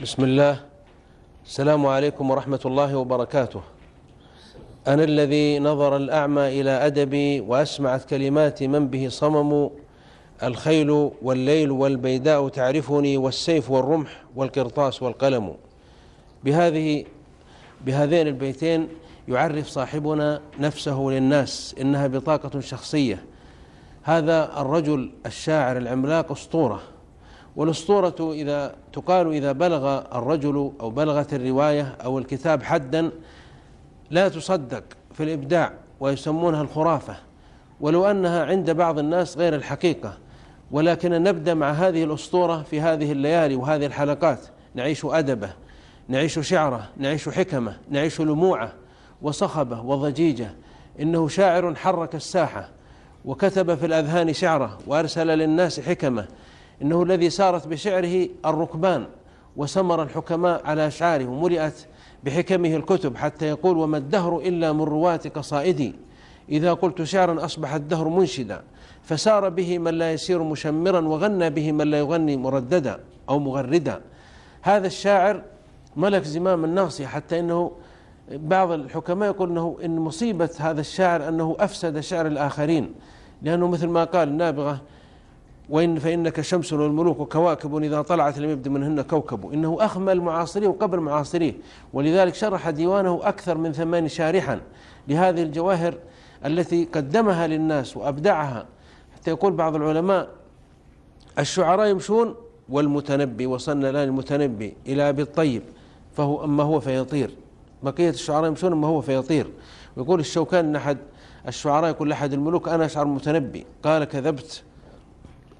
بسم الله. السلام عليكم ورحمة الله وبركاته. أنا الذي نظر الأعمى إلى أدبي وأسمعت كلمات من به صمم. الخيل والليل والبيداء تعرفني والسيف والرمح والقرطاس والقلم. بهذه بهذين البيتين يعرف صاحبنا نفسه للناس إنها بطاقة شخصية. هذا الرجل الشاعر العملاق أسطورة. والأسطورة إذا تقال إذا بلغ الرجل أو بلغت الرواية أو الكتاب حدا لا تصدق في الإبداع ويسمونها الخرافة ولو أنها عند بعض الناس غير الحقيقة. ولكن نبدأ مع هذه الأسطورة في هذه الليالي وهذه الحلقات. نعيش أدبه نعيش شعره نعيش حكمه نعيش لموعه وصخبه وضجيجه. إنه شاعر حرك الساحة وكتب في الأذهان شعره وأرسل للناس حكمه. إنه الذي سارت بشعره الركبان وسمر الحكماء على أشعاره وملئت بحكمه الكتب حتى يقول وما الدهر إلا من رواة قصائدي. إذا قلت شعرا أصبح الدهر منشدا فسار به من لا يسير مشمرا وغنى به من لا يغني مرددا أو مغردا. هذا الشاعر ملك زمام الناصية حتى إنه بعض الحكماء يقول إنه إن مصيبة هذا الشاعر أنه أفسد شعر الآخرين لأنه مثل ما قال النابغه وإن فإنك شمس والملوك كواكب إذا طلعت لم يبد منهن كوكب. إنه أخمل معاصريه وقبل معاصريه. ولذلك شرح ديوانه أكثر من ثمان شارحا لهذه الجواهر التي قدمها للناس وأبدعها. حتى يقول بعض العلماء الشعراء يمشون والمتنبي وصلنا الآن المتنبي إلى أبي الطيب فهو أما هو فيطير. بقية الشعراء يمشون أما هو فيطير. ويقول الشوكان أحد الشعراء يقول لأحد الملوك أنا أشعر متنبي. قال كذبت.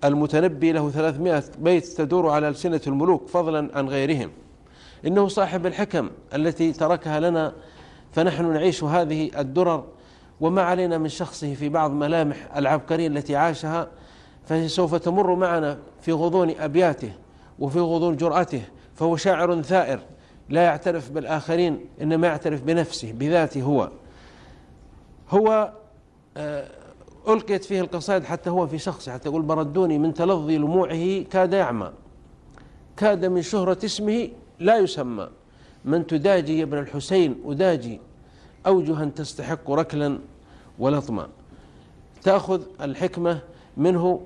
المتنبي له ثلاثمائة بيت تدور على ألسنة الملوك فضلا عن غيرهم. إنه صاحب الحكم التي تركها لنا فنحن نعيش هذه الدرر وما علينا من شخصه في بعض ملامح العبقرية التي عاشها فهي سوف تمر معنا في غضون أبياته وفي غضون جرأته فهو شاعر ثائر لا يعترف بالآخرين إنما يعترف بنفسه بذاته هو. هو آه ألقيت فيه القصائد حتى هو في شخصه حتى يقول بردوني من تلظي لموعه كاد يعمى. كاد من شهرة اسمه لا يسمى. من تداجي يا ابن الحسين أداجي. أوجها تستحق ركلا ولطما. تأخذ الحكمة منه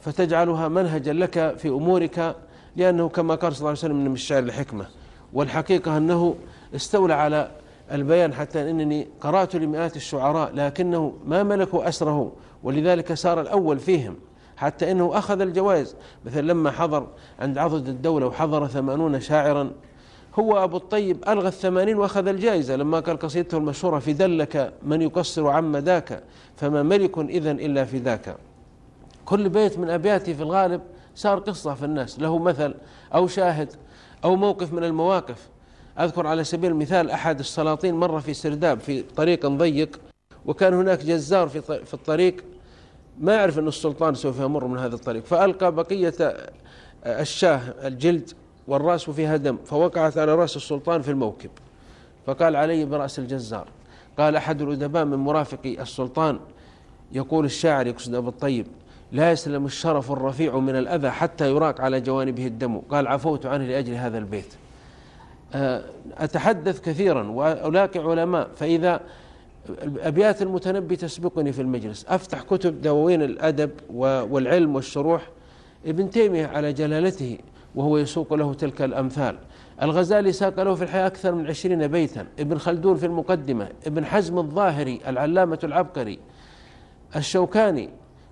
فتجعلها منهجا لك في أمورك لأنه كما قال صلى الله عليه وسلم من الشعر الحكمة. والحقيقة أنه استولى على البيان حتى أنني قرأت لمئات الشعراء لكنه ما ملكوا أسره ولذلك صار الأول فيهم حتى أنه أخذ الجوائز. مثل لما حضر عند عضد الدولة وحضر ثمانون شاعرا هو أبو الطيب ألغى الثمانين وأخذ الجائزة. لما قال قصيدته المشهورة في دلك من يقصر عن مداك فما ملك إذا إلا في ذاك. كل بيت من أبياته في الغالب صار قصة في الناس له مثل أو شاهد أو موقف من المواقف. أذكر على سبيل المثال أحد السلاطين مر في سرداب في طريق ضيق وكان هناك جزار في في الطريق. ما يعرف أن السلطان سوف يمر من هذا الطريق. فألقى بقية الشاة الجلد والرأس فيها دم فوقعت على رأس السلطان في الموكب. فقال علي برأس الجزار قال أحد الأدباء من مرافقي السلطان يقول الشاعر يقصد أبو الطيب لا يسلم الشرف الرفيع من الأذى حتى يراق على جوانبه الدم. قال عفوت عنه لأجل هذا البيت. أتحدث كثيرا وألاقي علماء فإذا أبيات المتنبي تسبقني في المجلس أفتح كتب دواوين الأدب والعلم والشروح ابن تيمية على جلالته وهو يسوق له تلك الأمثال. الغزالي ساق له في الحياة أكثر من عشرين بيتا. ابن خلدون في المقدمة ابن حزم الظاهري العلامة العبقري الشوكاني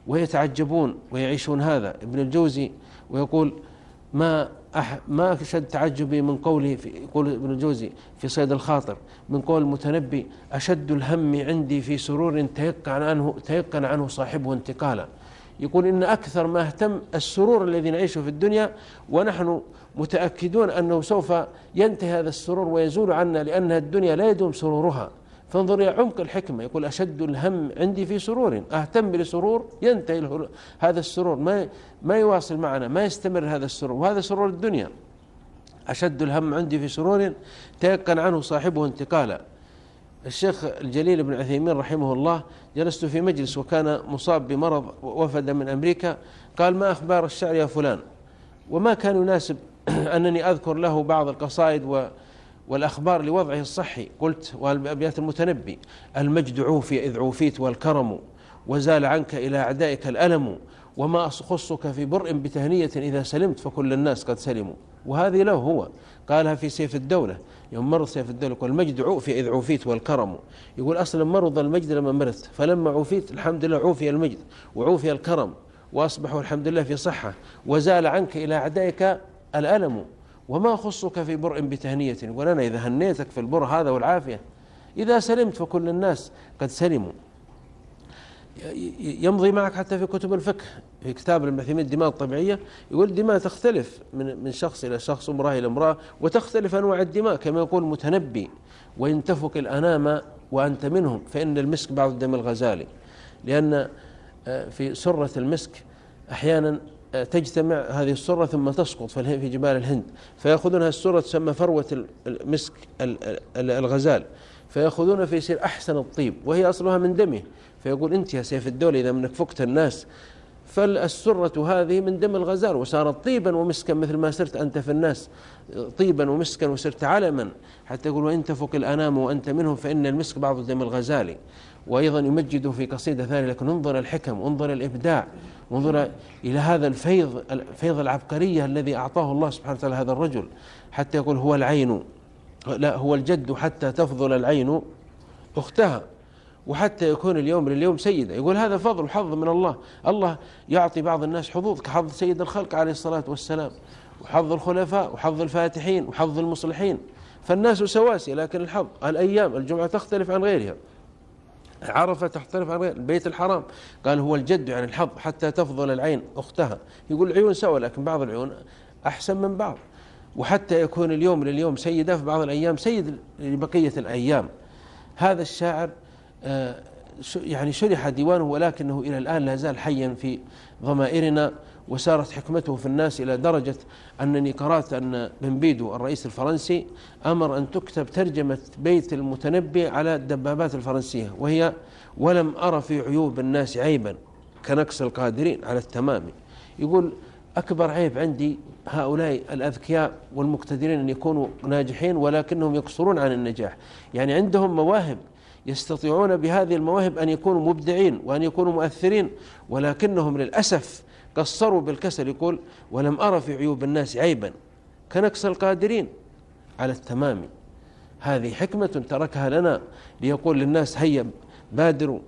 ويتعجبون ويعيشون هذا. ابن الجوزي ويقول ما ما أشد تعجبي من قوله في يقول ابن الجوزي في صيد الخاطر من قول المتنبي أشد الهم عندي في سرور تيقن عنه تيقن عنه صاحبه انتقالا. يقول إن أكثر ما اهتم السرور الذي نعيشه في الدنيا ونحن متأكدون أنه سوف ينتهي هذا السرور ويزول عنا لأن الدنيا لا يدوم سرورها. فانظر إلى عمق الحكمة. يقول أشد الهم عندي في سرور. أهتم لسرور ينتهي هذا السرور. ما ما يواصل معنا ما يستمر هذا السرور. وهذا سرور الدنيا. أشد الهم عندي في سرور تيقن عنه صاحبه انتقالا. الشيخ الجليل بن عثيمين رحمه الله جلست في مجلس وكان مصاب بمرض وفد من أمريكا. قال ما أخبار الشعر يا فلان؟ وما كان يناسب أنني أذكر له بعض القصائد والأخبار لوضعه الصحي. قلت والأبيات المتنبي المجد عوفي إذ عوفيت والكرم وزال عنك إلى أعدائك الألم وما أخصك في برء بتهنية إذا سلمت فكل الناس قد سلموا. وهذه له هو قالها في سيف الدولة. يوم مرض سيف الدولة يقول المجد عوفي إذ عوفيت والكرم. يقول أصلا مرض المجد لما مرضت فلما عوفيت الحمد لله عوفي المجد وعوفي الكرم وأصبحوا الحمد لله في صحة وزال عنك إلى أعدائك الألم. وما خصك في برء بتهنية يقول أنا إذا هنيتك في البر هذا والعافية. إذا سلمت فكل الناس قد سلموا. يمضي معك حتى في كتب الفقه في كتاب المثيمين الدماء الطبيعية يقول الدماء تختلف من من شخص إلى شخص وامرأة إلى امرأة وتختلف أنواع الدماء كما يقول متنبي وإن تفك الأنام وأنت منهم فإن المسك بعض الدم الغزالي. لأن آه، في سرة المسك أحيانا تجتمع هذه السرة ثم تسقط في جبال الهند. فيأخذونها السرة تسمى فروة المسك الغزال. فيأخذون في يصير أحسن الطيب وهي أصلها من دمه. فيقول أنت يا سيف الدولة إذا منك فكت الناس فالسرة هذه من دم الغزال وصارت طيبا ومسكا مثل ما صرت أنت في الناس طيبا ومسكا وصرت علما. حتى يقول وإن تفك الأنام وأنت منهم فإن المسك بعض دم الغزال. وأيضا يمجد في قصيدة ثانية لكن انظر الحكم انظر الإبداع انظر إلى هذا الفيض الفيض العبقرية الذي أعطاه الله سبحانه وتعالى هذا الرجل. حتى يقول هو العين. لا هو الجد حتى تفضل العين أختها. وحتى يكون اليوم لليوم سيدا. يقول هذا فضل وحظ من الله. الله يعطي بعض الناس حظوظ كحظ سيد الخلق عليه الصلاة والسلام وحظ الخلفاء وحظ الفاتحين وحظ المصلحين. فالناس سواسية لكن الحظ الأيام الجمعة تختلف عن غيرها. عرفة تختلف عن غير البيت الحرام. قال هو الجد يعني الحظ حتى تفضل العين أختها. يقول العيون سوا لكن بعض العيون أحسن من بعض. وحتى يكون اليوم لليوم سيدة في بعض الأيام سيد لبقية الأيام. هذا الشاعر يعني شرح ديوانه ولكنه إلى الآن لا زال حيا في ضمائرنا وسارت حكمته في الناس إلى درجة أنني قرأت أن بنبيدو الرئيس الفرنسي أمر أن تكتب ترجمة بيت المتنبي على الدبابات الفرنسية وهي ولم أرى في عيوب الناس عيبا كنقص القادرين على التمام يقول أكبر عيب عندي هؤلاء الأذكياء والمقتدرين أن يكونوا ناجحين ولكنهم يقصرون عن النجاح يعني عندهم مواهب يستطيعون بهذه المواهب أن يكونوا مبدعين وأن يكونوا مؤثرين ولكنهم للأسف قصروا بالكسل يقول ولم أرى في عيوب الناس عيبا كنكس القادرين على التمام. هذه حكمة تركها لنا ليقول للناس هيا بادروا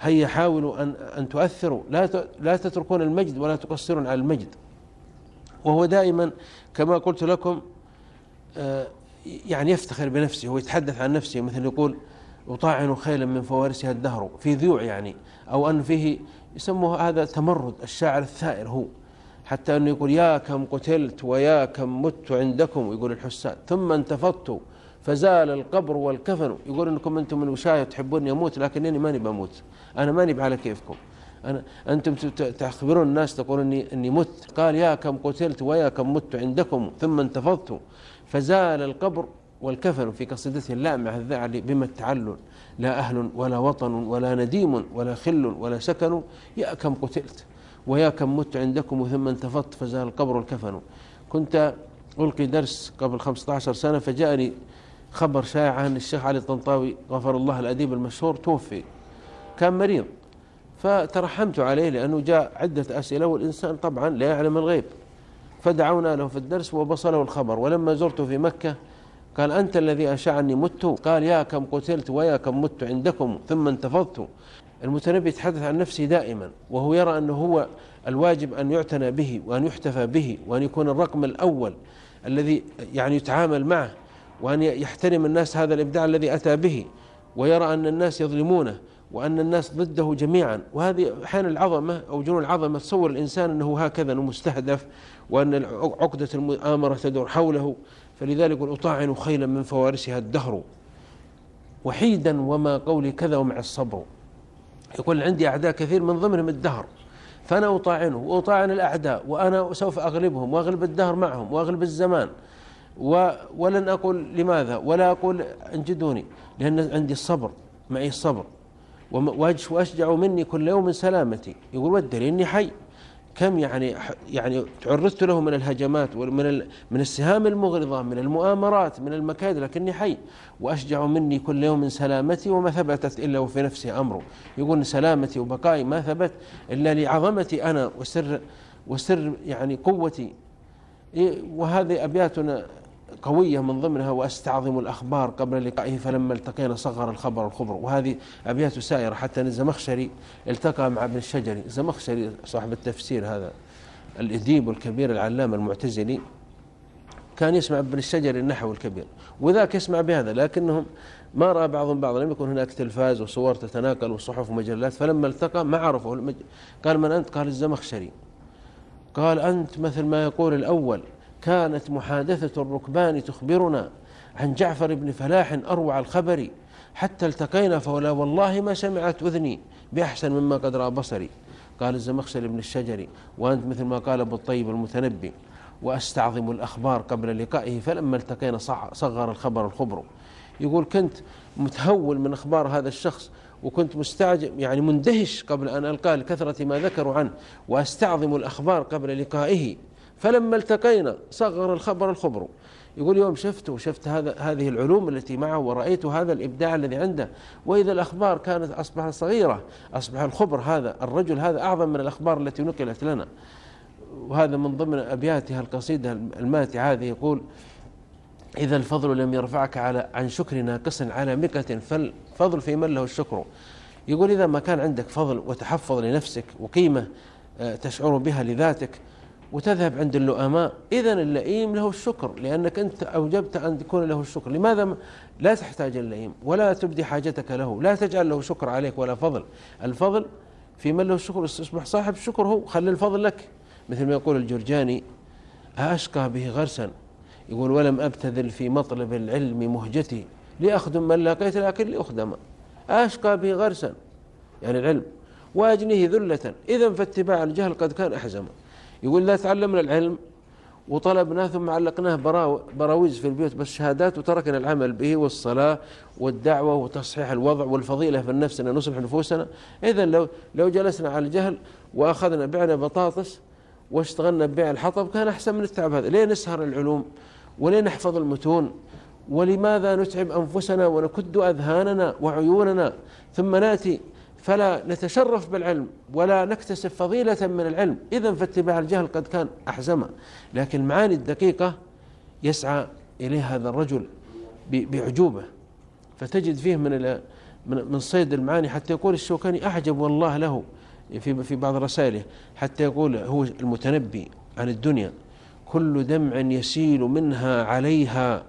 هيا حاولوا أن, أن تؤثروا لا, لا تتركون المجد ولا تقصرون على المجد. وهو دائما كما قلت لكم آه، يعني يفتخر بنفسه ويتحدث عن نفسه مثل يقول يطاعن خيلا من فوارسها الدهر في ذيوع يعني أو أن فيه يسموه هذا تمرد الشاعر الثائر هو حتى أنه يقول يا كم قتلت ويا كم مت عندكم يقول الحسان. ثم انتفضت فزال القبر والكفن. يقول إنكم أنتم من وشاية تحبون يموت لكنني ماني بموت. أنا ماني على كيفكم. أنا أنتم تخبرون الناس تقولون إني, إني مت. قال يا كم قتلت ويا كم مت عندكم. ثم انتفضت فزال القبر والكفن في قصيدته اللامعة الذعلي بما التعلل. لا أهل ولا وطن ولا نديم ولا خل ولا سكن. يا كم قتلت ويا كم مت عندكم ثم انتفضت فزال القبر والكفن كنت ألقي درس قبل 15 سنة فجاءني خبر شائع أن الشيخ علي الطنطاوي غفر الله الأديب المشهور توفي. كان مريض. فترحمت عليه لأنه جاء عدة أسئلة والإنسان طبعا لا يعلم الغيب. فدعونا له في الدرس وبصله الخبر. ولما زرته في مكة قال أنت الذي أشعني مت. قال يا كم قتلت ويا كم مت عندكم ثم انتفضت. المتنبي يتحدث عن نفسه دائما وهو يرى أنه هو الواجب أن يعتنى به وأن يحتفى به وأن يكون الرقم الأول الذي يعني يتعامل معه وأن يحترم الناس هذا الإبداع الذي أتى به ويرى أن الناس يظلمونه وأن الناس ضده جميعا. وهذه أحيانا العظمة أو جنون العظمة تصور الإنسان أنه هكذا أنه مستهدف وأن عقدة المؤامرة تدور حوله. فلذلك يقول أطاعن خيلا من فوارسها الدهر وحيدا وما قولي كذا ومع الصبر. يقول عندي أعداء كثير من ضمنهم الدهر فأنا أطاعنه وأطاعن الأعداء وأنا سوف أغلبهم وأغلب الدهر معهم وأغلب الزمان. و ولن أقول لماذا؟ ولا أقول أنجدوني لأن عندي الصبر معي الصبر. وأشجع مني كل يوم سلامتي. يقول والدليل إني حي. كم يعني يعني تعرضت له من الهجمات ومن من السهام المغرضة من المؤامرات من المكائد لكني حي. وأشجع مني كل يوم سلامتي وما ثبتت إلا وفي نفسي أمره يقول سلامتي وبقائي ما ثبت إلا لعظمتي أنا وسر وسر يعني قوتي. إيه، وهذه أبياتنا قوية من ضمنها وأستعظم الأخبار قبل لقائه فلما التقينا صغر الخبر الخبر. وهذه أبيات سائرة حتى أن الزمخشري التقى مع ابن الشجري. الزمخشري صاحب التفسير هذا الإديب الكبير العلامة المعتزلي كان يسمع ابن الشجري النحو الكبير وذاك يسمع بهذا لكنهم ما رأى بعضهم بعضا. لم يكن هناك تلفاز وصور تتناقل وصحف ومجلات. فلما التقى ما عرفه. قال من أنت؟ قال الزمخشري. قال أنت مثل ما يقول الأول. كانت محادثة الركبان تخبرنا عن جعفر بن فلاح أروع الخبر. حتى التقينا فولا والله ما سمعت أذني بأحسن مما قد رأى بصري. قال الزمخشري بن الشجري وأنت مثل ما قال أبو الطيب المتنبي وأستعظم الأخبار قبل لقائه فلما التقينا صغر الخبر الخبر. يقول كنت متهول من أخبار هذا الشخص وكنت مستعجب يعني مندهش قبل أن ألقاه لكثرة ما ذكروا عنه. وأستعظم الأخبار قبل لقائه. فلما التقينا صغر الخبر الخبر. يقول يوم شفته وشفت هذا هذه العلوم التي معه ورأيت هذا الإبداع الذي عنده. وإذا الأخبار كانت أصبحت صغيرة أصبح الخبر هذا الرجل هذا أعظم من الأخبار التي نقلت لنا. وهذا من ضمن أبياتها القصيدة الماتعة هذه. يقول إذا الفضل لم يرفعك على عن شكر ناقص على مكة فالفضل في من له الشكر؟ يقول إذا ما كان عندك فضل وتحفظ لنفسك وقيمة آه، تشعر بها لذاتك وتذهب عند اللؤماء. إذا اللئيم له الشكر لأنك أنت أوجبت أن يكون له الشكر. لماذا لا تحتاج اللئيم ولا تبدي حاجتك له لا تجعل له شكر عليك ولا فضل. الفضل في من له الشكر يصبح صاحب الشكر هو خلي الفضل لك. مثل ما يقول الجرجاني أشقى به غرسا؟ يقول ولم أبتذل في مطلب العلم مهجتي لأخدم من لقيت لكن لأخدم. أشقى به غرسا يعني العلم. وأجنيه ذلة. إذا فاتباع الجهل قد كان أحزم. يقول لا تعلمنا العلم وطلبناه ثم علقناه براويز في البيوت بس شهادات وتركنا العمل به والصلاة والدعوة وتصحيح الوضع والفضيلة في النفس أن نصلح نفوسنا. إذا لو لو جلسنا على الجهل وأخذنا بعنا بطاطس واشتغلنا ببيع الحطب كان أحسن من التعب هذا. ليه نسهر العلوم؟ وليه نحفظ المتون؟ ولماذا نتعب أنفسنا ونكد أذهاننا وعيوننا؟ ثم نأتي فلا نتشرف بالعلم ولا نكتسب فضيلة من العلم. إذا فاتباع الجهل قد كان أحزما لكن المعاني الدقيقة يسعى إليها هذا الرجل بعجوبة فتجد فيه من من صيد المعاني حتى يقول الشوكاني أعجب والله له في في بعض رسائله حتى يقول هو المتنبي عن الدنيا كل دمع يسيل منها عليها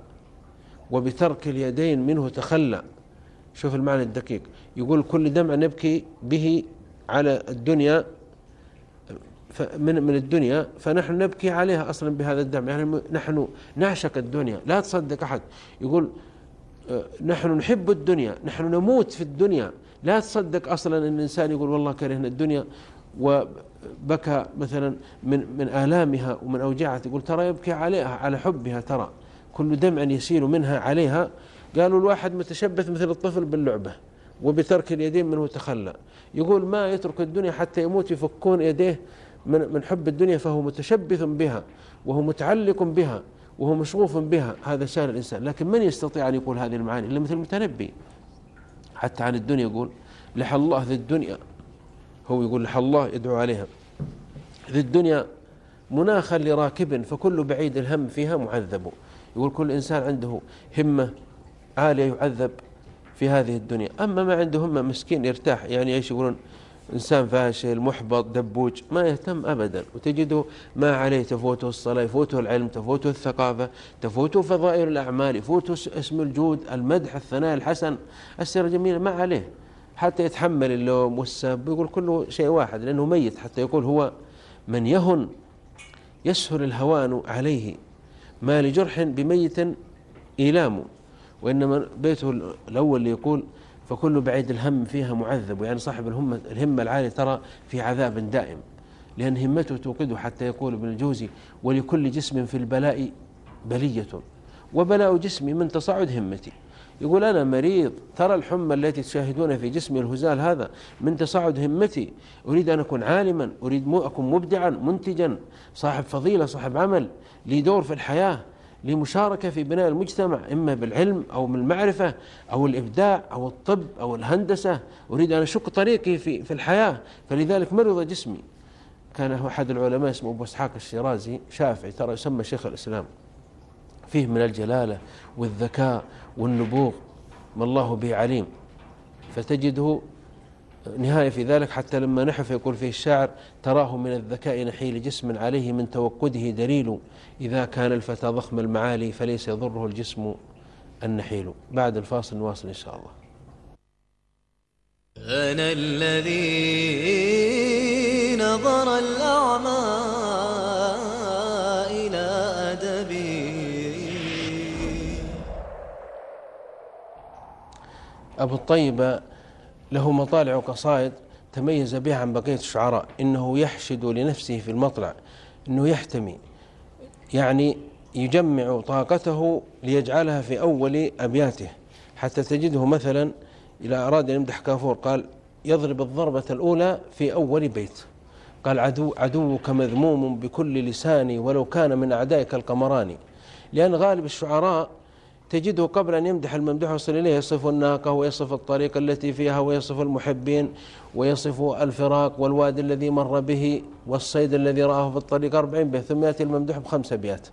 وبترك اليدين منه تخلى. شوف المعنى الدقيق. يقول كل دمع نبكي به على الدنيا من من الدنيا فنحن نبكي عليها أصلا بهذا الدمع. يعني نحن نعشق الدنيا. لا تصدق أحد. يقول آه، نحن نحب الدنيا نحن نموت في الدنيا. لا تصدق أصلا إن الإنسان يقول والله كرهنا الدنيا وبكى مثلا من من آلامها ومن أوجاعها. يقول ترى يبكي عليها على حبها ترى. كل دمع يسيل منها عليها. قالوا الواحد متشبث مثل الطفل باللعبة. وبترك اليدين منه تخلى. يقول ما يترك الدنيا حتى يموت يفكون يديه من من حب الدنيا فهو متشبث بها وهو متعلق بها وهو مشغوف بها. هذا شان الإنسان. لكن من يستطيع أن يقول هذه المعاني؟ إلا مثل المتنبي. حتى عن الدنيا يقول لح الله ذي الدنيا. هو يقول لح الله يدعو عليها. ذي الدنيا مناخا لراكب فكل بعيد الهم فيها معذب. يقول كل إنسان عنده همة عالية يعذب. في هذه الدنيا. أما ما عنده همة مسكين يرتاح. يعني إيش يقولون؟ إنسان فاشل محبط دبوج ما يهتم أبدا. وتجده ما عليه تفوته الصلاة يفوته العلم تفوته الثقافة تفوته فضائل الأعمال يفوته اسم الجود المدح الثناء الحسن السيرة الجميلة ما عليه. حتى يتحمل اللوم والسب يقول كله شيء واحد لأنه ميت. حتى يقول هو من يهن يسهل الهوان عليه ما لجرح بميت إيلام وإنما بيته الأول اللي يقول فكل بعيد الهم فيها معذب يعني صاحب الهمة, الهمة العالية ترى في عذاب دائم لأن همته توقده حتى يقول ابن الجوزي ولكل جسم في البلاء بلية وبلاء جسمي من تصاعد همتي. يقول أنا مريض ترى الحمى التي تشاهدون في جسمي الهزال هذا من تصاعد همتي أريد أن أكون عالما أريد أكون مبدعا منتجا صاحب فضيلة صاحب عمل لي دور في الحياة. لمشاركة في بناء المجتمع إما بالعلم أو بالمعرفة أو الإبداع أو الطب أو الهندسة. أريد أن أشق طريقي في, في الحياة فلذلك مرض جسمي. كان أحد العلماء اسمه أبو إسحاق الشيرازي شافعي ترى يسمى شيخ الإسلام. فيه من الجلالة والذكاء والنبوغ ما الله به عليم. فتجده نهاية في ذلك حتى لما نحف يقول فيه الشاعر تراه من الذكاء نحيل جسم عليه من توقده دليل إذا كان الفتى ضخم المعالي فليس يضره الجسم النحيل. بعد الفاصل نواصل إن شاء الله. أنا الذي نظر الأعمى إلى أدبي. أبو الطيب له مطالع وقصائد تميز بها عن بقية الشعراء إنه يحشد لنفسه في المطلع إنه يحتمي يعني يجمع طاقته ليجعلها في أول أبياته. حتى تجده مثلا إذا أراد أن يمدح كافور قال يضرب الضربة الأولى في أول بيت. قال عدو عدوك مذموم بكل لسان ولو كان من أعدائك القمران. لأن غالب الشعراء تجده قبل أن يمدح الممدوح يصل إليه يصف الناقة ويصف الطريق التي فيها ويصف المحبين ويصف الفراق والوادي الذي مر به والصيد الذي رآه في الطريق أربعين بيت ثم يأتي الممدوح بخمس أبيات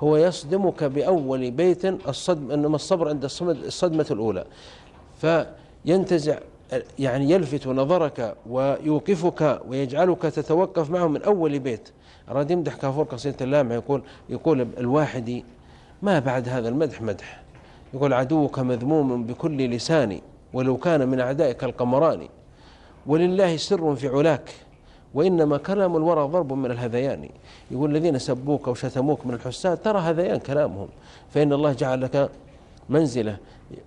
هو يصدمك بأول بيت الصدم إنما الصبر عند الصدمة الأولى. فينتزع يعني يلفت نظرك ويوقفك ويجعلك تتوقف معه من أول بيت. أراد يمدح كافور قصيدة اللامع يقول يقول الواحد ما بعد هذا المدح مدح. يقول عدوك مذموم بكل لسان ولو كان من أعدائك القمران. ولله سر في علاك وإنما كلام الورى ضرب من الهذيان. يقول الذين سبوك وشتموك من الحساد ترى هذيان كلامهم. فإن الله جعل لك منزلة.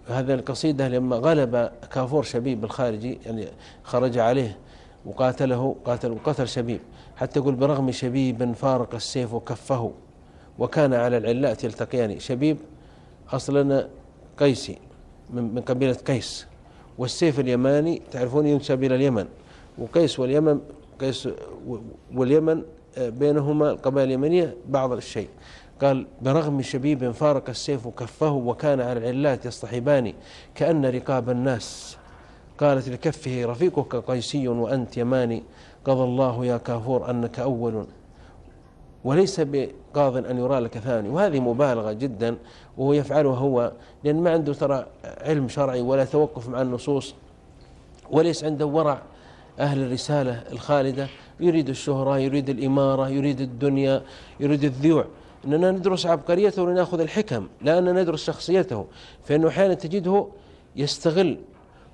هذه القصيدة لما غلب كافور شبيب الخارجي يعني خرج عليه وقاتله قاتل وقتل شبيب. حتى يقول برغم شبيب فارق السيف كفه وكان على العلات يلتقيان. شبيب أصلا قيسي من قبيلة قيس. والسيف اليماني تعرفون ينسب إلى اليمن. وقيس واليمن قيس واليمن آه، بينهما القبائل اليمنية بعض الشيء. قال برغم شبيب فارق السيف كفه وكان على العلات يصطحبان كأن رقاب الناس. قالت لكفه رفيقك قيسي وأنت يماني. قضى الله يا كافور أنك أول. وليس بقاض أن يرى لك ثاني. وهذه مبالغة جدا وهو يفعلها هو لأن ما عنده ترى علم شرعي ولا توقف مع النصوص وليس عنده ورع أهل الرسالة الخالدة. يريد الشهرة يريد الإمارة يريد الدنيا يريد الذيوع. أننا ندرس عبقريته ولنأخذ الحكم لا أن ندرس شخصيته. فإنه أحيانا تجده يستغل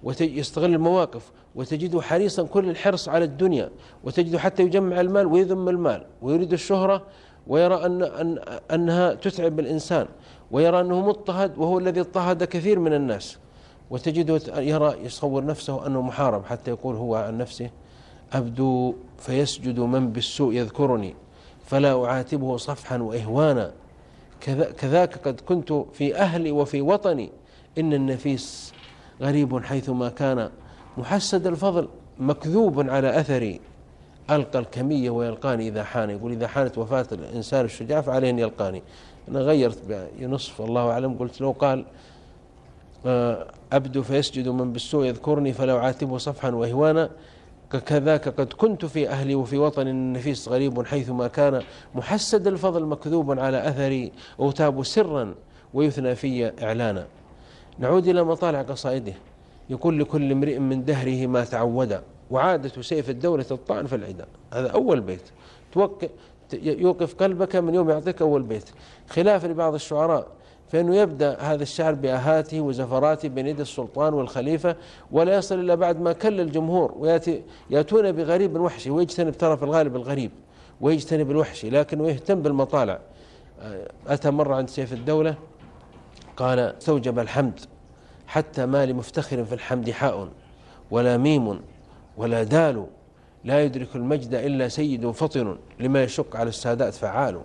ويستغل المواقف وتجده حريصا كل الحرص على الدنيا وتجده حتى يجمع المال ويذم المال ويريد الشهرة ويرى أن أن أنها تتعب الإنسان ويرى أنه مضطهد وهو الذي اضطهد كثير من الناس. وتجده يرى يصور نفسه أنه محارب حتى يقول هو عن نفسه أبدو فيسجد من بالسوء يذكرني فلا أعاتبه صفحا وإهوانا. كذاك قد كنت في أهلي وفي وطني إن النفيس غريب حيثما كان. محسد الفضل مكذوب على أثري. ألقى الكمية ويلقاني إذا حان. يقول إذا حانت وفاة الإنسان الشجاع فعليه أن يلقاني. أنا غيرت بنصف الله أعلم. قلت لو قال آه، أبدو فيسجد من بالسوء يذكرني فلا أعاتبه صفحا وهوانا. كذاك قد كنت في أهلي وفي وطن النفيس غريب حيثما كان. محسد الفضل مكذوب على أثري. أوتاب سرا ويثنى في إعلانا. نعود إلى مطالع قصائده. يقول لكل امرئ من دهره ما تعود. وعادة سيف الدولة الطعن في العدا. هذا أول بيت. توقف يوقف قلبك من يوم يعطيك أول بيت. خلاف لبعض الشعراء فإنه يبدأ هذا الشعر بأهاته وزفراته بين يد السلطان والخليفة ولا يصل إلا بعد ما كل الجمهور ويأتي يأتون بغريب وحشي ويجتنب ترى في الغالب الغريب ويجتنب الوحشي لكنه يهتم بالمطالع. أتى مرة عند سيف الدولة؟ قال استوجب الحمد. حتى ما لمفتخر في الحمد حاء ولا ميم ولا دال لا يدرك المجد إلا سيد فطن لما يشق على السادات فعال.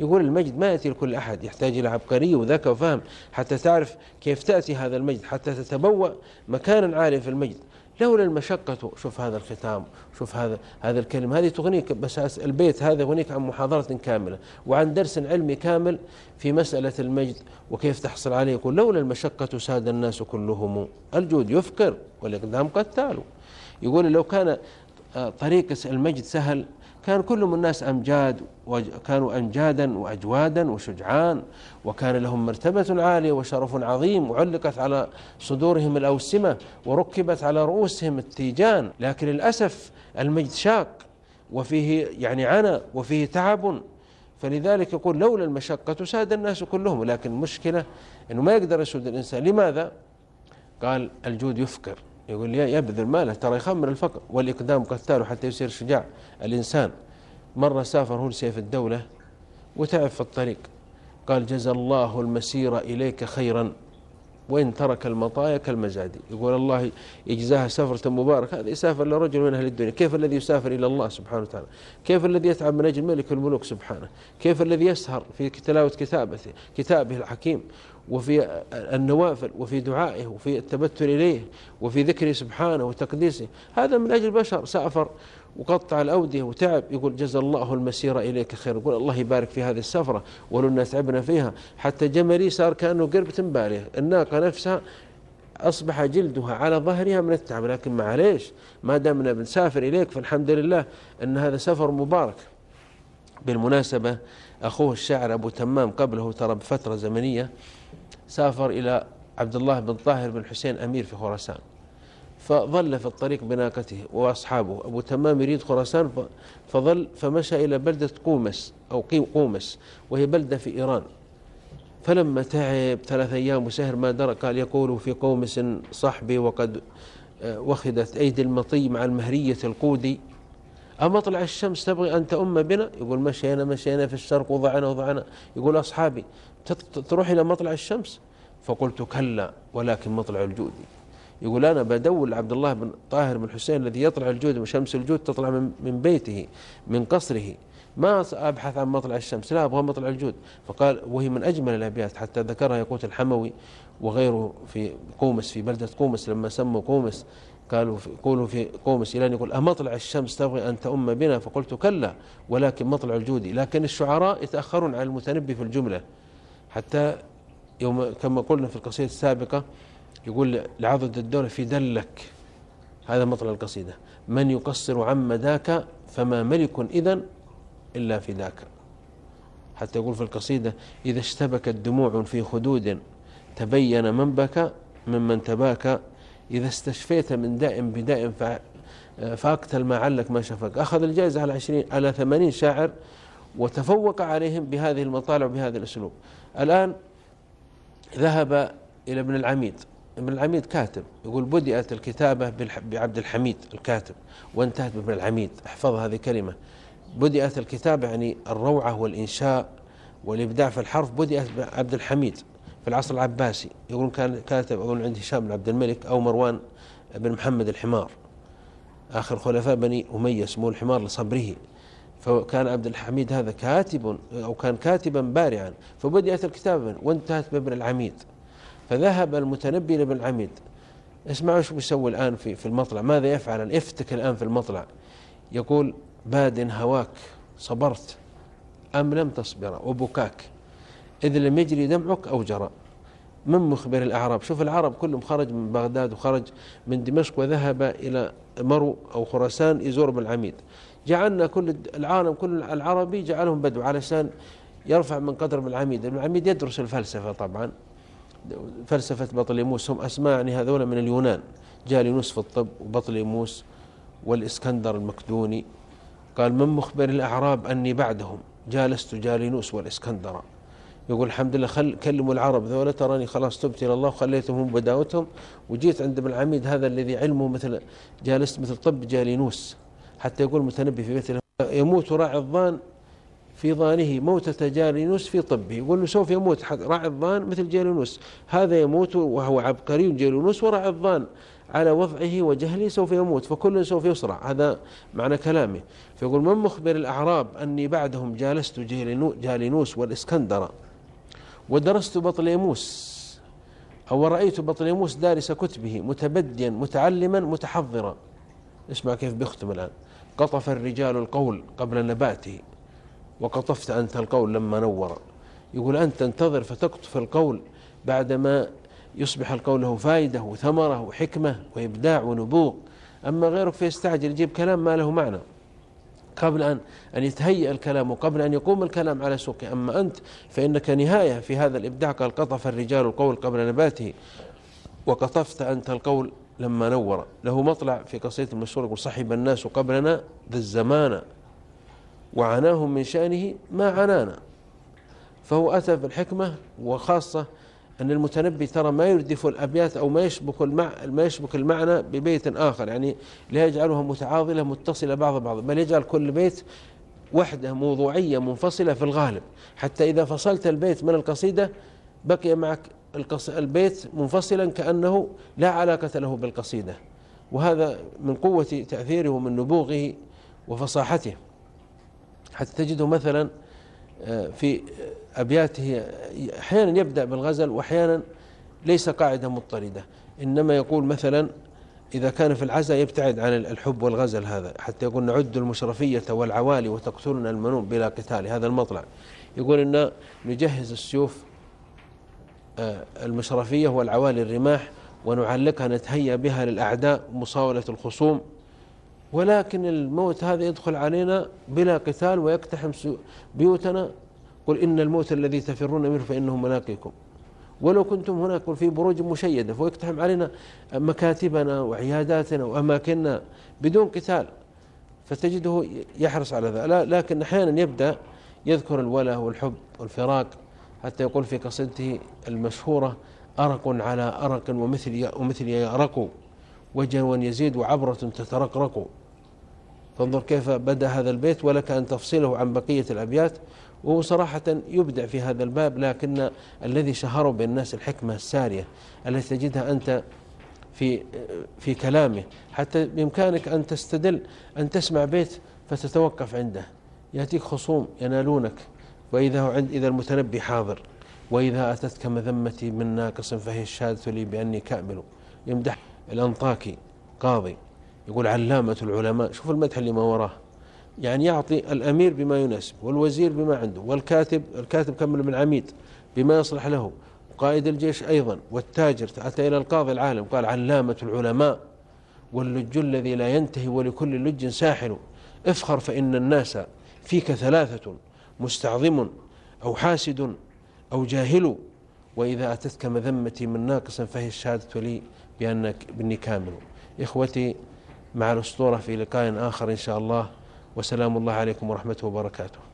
يقول المجد ما يأتي لكل أحد يحتاج إلى عبقرية وذكاء وفهم حتى تعرف كيف تأتي هذا المجد حتى تتبوأ مكانا عاليا في المجد. لولا المشقة. شوف هذا الختام شوف هذا هذا الكلمة هذه تغنيك بس البيت هذا يغنيك عن محاضرة كاملة وعن درس علمي كامل في مسألة المجد وكيف تحصل عليه. يقول لولا المشقة ساد الناس كلهم. الجود يفكر والإقدام قتال يقول لو كان آه، طريق المجد سهل كان كلهم الناس أمجاد وكانوا أمجادا وأجوادا وشجعان وكان لهم مرتبة عالية وشرف عظيم وعلقت على صدورهم الأوسمة وركبت على رؤوسهم التيجان. لكن للأسف المجد شاق وفيه يعني عنا وفيه تعب. فلذلك يقول لولا المشقة ساد الناس كلهم. لكن المشكلة أنه ما يقدر يسود الإنسان. لماذا؟ قال الجود يفكر يقول لي يبذل ماله ترى يخمر الفقر والإقدام قتاله حتى يصير شجاع الإنسان. مرة سافر هو لسيف الدولة وتعب في الطريق. قال جزى الله المسير إليك خيرا وإن ترك المطايا كالمزادي يقول الله يجزاها سفرة مباركة. هذا يسافر لرجل من أهل الدنيا. كيف الذي يسافر إلى الله سبحانه وتعالى؟ كيف الذي يتعب من أجل ملك الملوك سبحانه؟ كيف الذي يسهر في تلاوة كتابته كتابه الحكيم. وفي النوافل وفي دعائه وفي التبتل إليه وفي ذكره سبحانه وتقديسه. هذا من أجل بشر سأفر وقطع الأودية وتعب. يقول جزا الله المسير إليك خير. يقول الله يبارك في هذه السفرة ولو تعبنا فيها. حتى جملي صار كأنه قربة بالغة الناقة نفسها أصبح جلدها على ظهرها من التعب. لكن معليش ما دامنا بنسافر إليك فالحمد لله أن هذا سفر مبارك. بالمناسبة أخوه الشاعر أبو تمام قبله ترى بفترة زمنية سافر إلى عبد الله بن طاهر بن حسين أمير في خراسان فظل في الطريق بناقته وأصحابه. أبو تمام يريد خراسان فظل فمشى إلى بلدة قومس أو قومس وهي بلدة في إيران. فلما تعب ثلاث أيام وسهر ما درى قال يقول في قومس صحبي وقد آه، وخدت أيدي المطي مع المهرية القودي. أمطلع الشمس تبغي أن تؤم بنا؟ يقول مشينا مشينا في الشرق وضعنا وضعنا. يقول أصحابي تروح إلى مطلع الشمس؟ فقلت كلا ولكن مطلع الجودي يقول أنا بدور لعبد الله بن طاهر بن حسين الذي يطلع الجود وشمس الجود تطلع من, من بيته من قصره. ما أبحث عن مطلع الشمس؟ لا أبغى مطلع الجود. فقال وهي من أجمل الأبيات حتى ذكرها يقوت الحموي وغيره في قومس في بلدة قومس لما سموا قومس. قالوا في يقولوا في قومس إلى أن يقول أمطلع الشمس تبغي أن تؤم بنا؟ فقلت كلا ولكن مطلع الجودي لكن الشعراء يتأخرون عن المتنبي في الجملة. حتى يوم كما قلنا في القصيدة السابقة يقول لعضد الدولة في دلك. هذا مطلع القصيدة. من يقصر عن مداك فما ملك إذا إلا فداك حتى يقول في القصيدة إذا اشتبكت دموع في خدود تبين من بكى ممن تباكى إذا استشفيت من داء بداء فاقتل ما علك ما شفك أخذ الجائزة على عشرين على ثمانين شاعر وتفوق عليهم بهذه المطالع وبهذا الأسلوب. الآن ذهب إلى ابن العميد. ابن العميد كاتب. يقول بدأت الكتابة بعبد الحميد الكاتب. وانتهت بابن العميد. احفظ هذه كلمة. بدأت الكتابة يعني الروعة والإنشاء والإبداع في الحرف. بدأت بعبد الحميد. في العصر العباسي. يقولون كان كاتب أظن عند هشام بن عبد الملك أو مروان بن محمد الحمار. آخر خلفاء بني أمية اسمه الحمار لصبره. فكان عبد الحميد هذا كاتب أو كان كاتبا بارعا. فبدأت الكتابة وانتهت بابن العميد. فذهب المتنبي لابن العميد. اسمعوا شو بيسوي الآن في في المطلع. ماذا يفعل يفتك الآن في المطلع. يقول باد هواك صبرت أم لم تصبر؟ وبكاك إذ لم يجري دمعك أو جرى. من مخبر الأعراب؟ شوف العرب كلهم خرج من بغداد وخرج من دمشق وذهب إلى مرو أو خراسان يزور ابن العميد. جعلنا كل العالم كل العربي جعلهم بدو علشان يرفع من قدر ابن العميد. ابن العميد يدرس الفلسفة طبعا. فلسفة بطليموس هم أسماء يعني هذول من اليونان. جالينوس في الطب وبطليموس والإسكندر المكدوني. قال من مخبر الأعراب أني بعدهم؟ جالست جالينوس والإسكندر. يقول الحمد لله خل كلموا العرب ذولا تراني خلاص تبت إلى الله وخليتهم بداوتهم. وجيت عند ابن العميد هذا الذي علمه مثل جالست مثل طب جالينوس حتى يقول المتنبي في بيت يموت راعي الظان في ظانه موتة جالينوس في طبه. يقول له سوف يموت راعي الظان مثل جالينوس. هذا يموت وهو عبقري جالينوس وراعي الظان. على وضعه وجهله سوف يموت فكل سوف يصرع. هذا معنى كلامه. فيقول من مخبر الأعراب أني بعدهم جالست جالينوس والإسكندر ودرست بطليموس أو رأيت بطليموس دارس كتبه متبديا متعلما متحضرا. اسمع كيف بيختم الآن. قطف الرجال القول قبل نباته وقطفت أنت القول لما نور. يقول أنت تنتظر فتقطف القول بعدما يصبح القول له فائدة وثمرة وحكمة وإبداع ونبوغ. أما غيرك فيستعجل يجيب كلام ما له معنى. قبل أن أن يتهيأ الكلام وقبل أن يقوم الكلام على سوقه. أما أنت فإنك نهاية في هذا الإبداع. قال قطف الرجال القول قبل نباته وقطفت أنت القول لما نور. له مطلع في قصيدة المشهورة يقول صحب الناس قبلنا ذا الزمان وعناهم من شأنه ما عنانا. فهو أتى بالحكمة وخاصة أن المتنبي ترى ما يردف الأبيات أو ما يشبك المع ما يشبك المعنى ببيت آخر يعني لا يجعلها متعاضلة متصلة بعض بعض بل يجعل كل بيت وحدة موضوعية منفصلة في الغالب. حتى إذا فصلت البيت من القصيدة بقي معك البيت منفصلا كأنه لا علاقة له بالقصيدة. وهذا من قوة تأثيره ومن نبوغه وفصاحته. حتى تجده مثلا آه، في أبياته أحيانا يبدأ بالغزل وأحيانا ليس قاعدة مضطردة. إنما يقول مثلا إذا كان في العزاء يبتعد عن الحب والغزل هذا حتى يقول نعد المشرفية والعوالي وتقتلنا المنون بلا قتال هذا المطلع. يقول إن نجهز السيوف آه، المشرفية والعوالي الرماح ونعلقها نتهيأ بها للأعداء مصاولة الخصوم. ولكن الموت هذا يدخل علينا بلا قتال ويقتحم بيوتنا قل إن الموت الذي تفرون منه فإنه ملاقيكم ولو كنتم هناك في بروج مشيدة فيقتحم علينا مكاتبنا وعياداتنا وأماكننا بدون قتال فتجده يحرص على ذا لكن أحيانا يبدأ يذكر الوله والحب والفراق حتى يقول في قصيدته المشهورة أرق على أرق ومثل ومثل يأرق وجه يزيد وعبرة تترقرق. فانظر كيف بدأ هذا البيت ولك أن تفصله عن بقية الأبيات وهو صراحة يبدع في هذا الباب لكن الذي شهره بالناس الحكمة السارية التي تجدها أنت في في كلامه حتى بإمكانك أن تستدل أن تسمع بيت فتتوقف عنده. يأتيك خصوم ينالونك وإذا هو عند إذا المتنبي حاضر وإذا أتتك مذمتي من ناقص فهي الشهادة لي بأني كامل يمدح الأنطاكي قاضي يقول علامة العلماء شوف المدح اللي ما وراه. يعني يعطي الأمير بما يناسب والوزير بما عنده والكاتب الكاتب كمل من عميد بما يصلح له وقائد الجيش أيضا والتاجر أتى إلى القاضي العالم قال علامة العلماء واللج الذي لا ينتهي ولكل لج ساحل افخر فإن الناس فيك ثلاثة مستعظم أو حاسد أو جاهل وإذا أتتك مذمتي من ناقص فهي الشهادة لي بأنك بني كامل. إخوتي مع الأسطورة في لقاء آخر إن شاء الله وسلام الله عليكم ورحمته وبركاته.